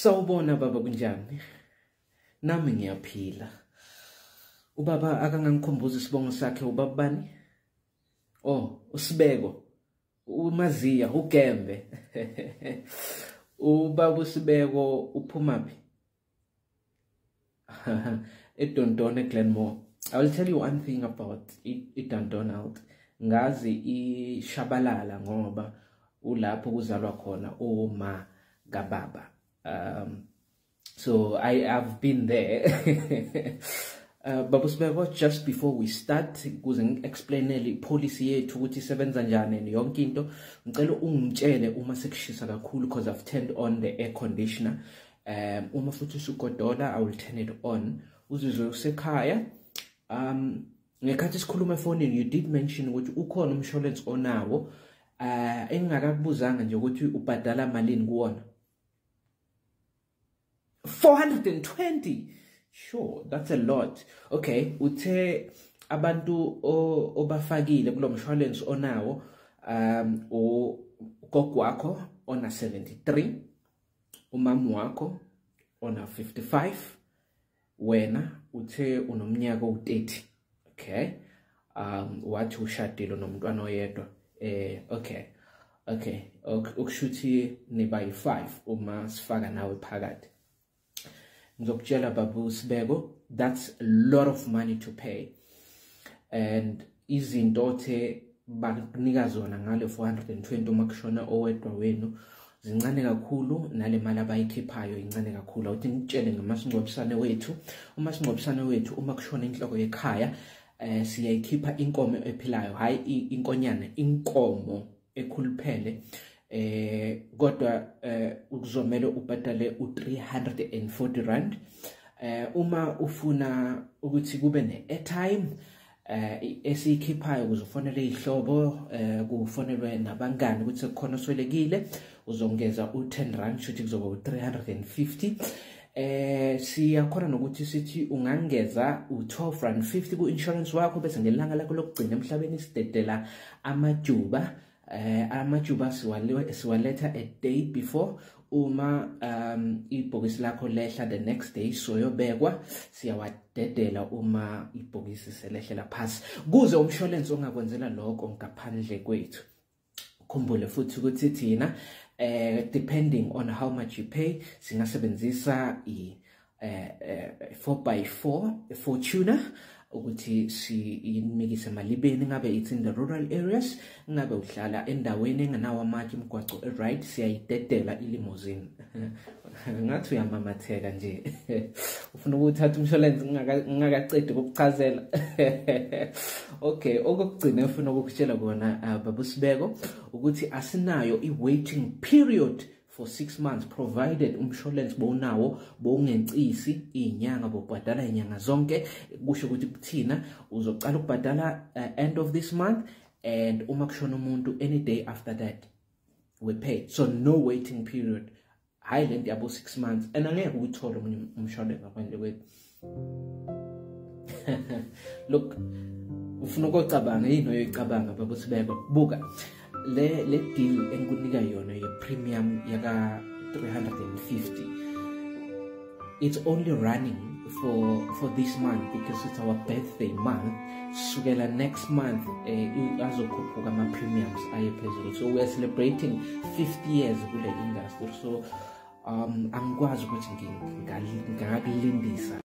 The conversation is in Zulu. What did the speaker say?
Sawubona baba kunjani? Nami ngiyaphila. Ubaba akangangikhumbuza isibongo sakhe ubaba bani? Oh, uSibeko. uMaziya uGembe ubaba uSibeko uphuma phi eDondon eGlenmore I will tell you one thing about iDondon out ngazi ishabalala ngoba ulapho kuzalwa khona uma kababa um so I have been there. Uh, baba sibeko just before we start kuze ngi-explainele ipolicy yethu ukuthi isebenza njani yonke into. Ngicela ungitshele uma sekushisa kakhulu because I've turned on the air conditioner. Um uma futhi usugodola I will turn it on. Uzizwe usekhaya. Um ngekhathi sikhuluma efonini you did mention ukuthi ukhona umshwalense onawo. Uh engingakakubuzanga nje ukuthi ubhadala malini kuwona 420 Sure, that's a lot. Okay, uthe abantu obafakile kulo mshwalense onawo um ugogo wakho ona 73, umama wakho ona 55, wena uthe unomnyaka u30. Okay? Um wathi ushadile nomntwana oyedwa. Eh okay. Okay, ukushuthi niba yi5 uma sifaka nawe phakathi. Ngizokutshela babu sibeko that's a lot of money to pay. And izinto othe bakunika zona ngale 420 uma kushona owedwa wenu zincane kakhulu nale mali abayikhiphayo incane kakhulu. Awuthi ngitshele ngamasingcwabisane wethu umasingcwabisane wethu uma kushona inhloko yekhaya eh siyayikhipha inkomo ephilayo. Hayi inkonyane inkomo ekhuluphele eh kodwa eh kuzomela ubhadale u340 rand. Eh uma ufuna ukuthi kube ne-airtime eh esiyikhiphayo kuzofonela izihlobo eh kufonelwe nabangani ukuthi sekukhona oswelekile uzongeza u10 rand shothi kuzoba u350 eh siyakhona nokuthi sithi ungangeza u12 rand 50 ku insurance wakho bese ngelanga lakho lokugcina emhlabeni sidedela amajuba eh amajuba siwaletha a day before uma um ibhokisi lakho lehla the next day soyobekwa siyawadedela uma ibhokisi selehlela phansi kuze umshwalense ongakwenzela lokho ngaphandle kwethu. Khumbule futhi ukuthi thina eh depending on how much you pay singasebenzisa i eh 4x4 Fortuner ukuthi siyimikise malibeni ngabe it's in the rural areas ngabe uhlala endaweni engenawo amatshe imigwaco right siyayidedela ilimousine. Ngathi uyamamatheka nje. Ufuna ukuthatha umshwalense ngingakacedi ukukuchazela okay okugcina ufuna ukukutshela kona babusibeko ukuthi asinayo i-waiting period for 6 months provided umshwalense bowunawo bowungencisi izinyanga bobhadala izinyanga zonke. Kusho ukuthi kuthina uzocala ukubhadala uh, end of this month and uma kushona umuntu any day after that we pay so no waiting period. Hayi lento yabo 6 months. And angeke uyithole omunye umshwalense ngaphandle kwethu. Look ufuna ukocabanga yini oyoyicabanga babusibeko buka le le deal engikunika yona ye premium yaka 350 it's only running for for this month because it's our birthday month. Sukela next month eh azokhuphuka ama premiums aye phezulu. So we are celebrating 50 years kule industry. So um angikwazi ukuthi ngingakulindisa